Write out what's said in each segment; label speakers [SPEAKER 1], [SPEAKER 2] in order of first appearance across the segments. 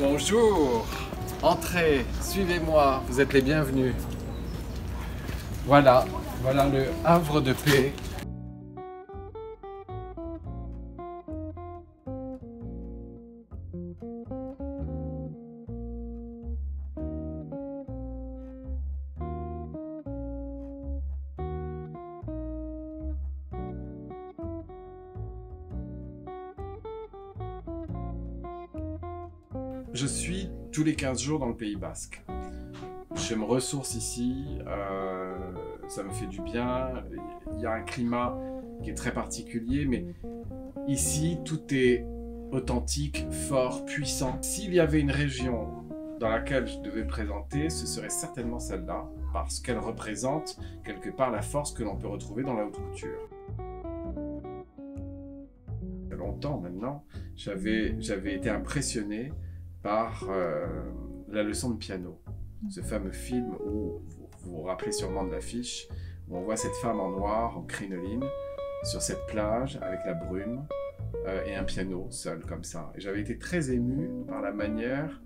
[SPEAKER 1] Bonjour, entrez, suivez-moi, vous êtes les bienvenus. Voilà, voilà le havre de paix. Je suis tous les 15 jours dans le Pays Basque. Je me ressource ici, euh, ça me fait du bien. Il y a un climat qui est très particulier, mais ici, tout est authentique, fort, puissant. S'il y avait une région dans laquelle je devais présenter, ce serait certainement celle-là, parce qu'elle représente quelque part la force que l'on peut retrouver dans la haute couture. Il y a longtemps maintenant, j'avais été impressionné par euh, la leçon de piano. Ce fameux film où vous vous, rappelez sûrement de l'affiche, où on voit cette femme en noir, en crinoline, sur cette plage avec la brume euh, et un piano seul comme ça. Et j'avais été très ému par la manière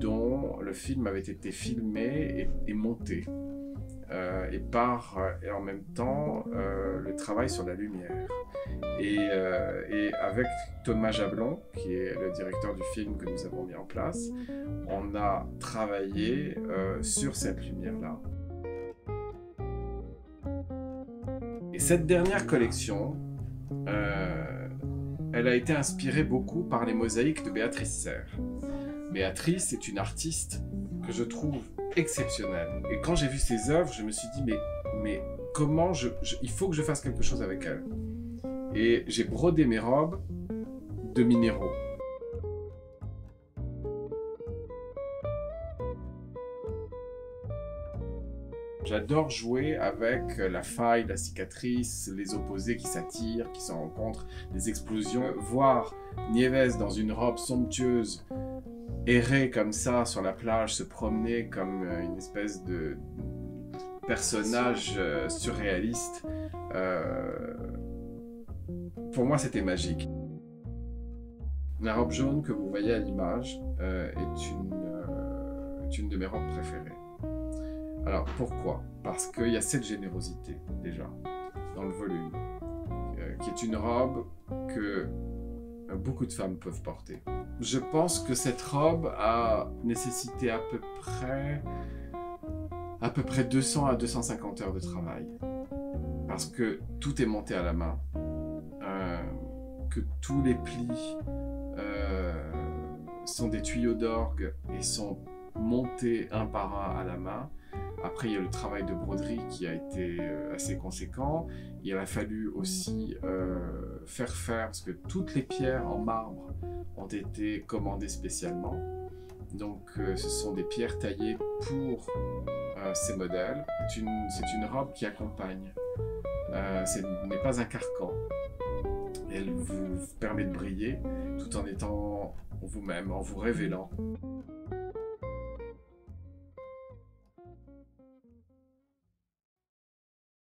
[SPEAKER 1] dont le film avait été filmé et monté. Euh, et par et en même temps le travail sur la lumière. Et, et, avec Thomas Jablon, qui est le directeur du film que nous avons mis en place, on a travaillé sur cette lumière-là. Et cette dernière collection, elle a été inspirée beaucoup par les mosaïques de Béatrice Serre. Béatrice est une artiste que je trouve exceptionnelle. Et quand j'ai vu ses œuvres, je me suis dit, mais, mais comment je, il faut que je fasse quelque chose avec elle. Et j'ai brodé mes robes de minéraux. J'adore jouer avec la faille, la cicatrice, les opposés qui s'attirent, qui se rencontrent, des explosions. Voir Nieves dans une robe somptueuse errer comme ça sur la plage, se promener comme euh, une espèce de personnage euh, surréaliste, euh, pour moi c'était magique. La robe jaune que vous voyez à l'image est, une, est une de mes robes préférées. Alors pourquoi? Parce qu'il y a cette générosité déjà dans le volume, qui est une robe que beaucoup de femmes peuvent porter. Je pense que cette robe a nécessité à peu près à peu près 200 à 250 heures de travail. Parce que tout est monté à la main, euh, que tous les plis euh, sont des tuyaux d'orgue et sont montés un par un à la main. Après, il y a le travail de broderie qui a été euh, assez conséquent. Il a fallu aussi euh, faire faire, parce que toutes les pierres en marbre ont été commandées spécialement. Donc, ce sont des pierres taillées pour ces modèles. C'est une, une, robe qui accompagne. ce n'est pas un carcan. Elle vous permet de briller tout en étant vous-même, en vous révélant.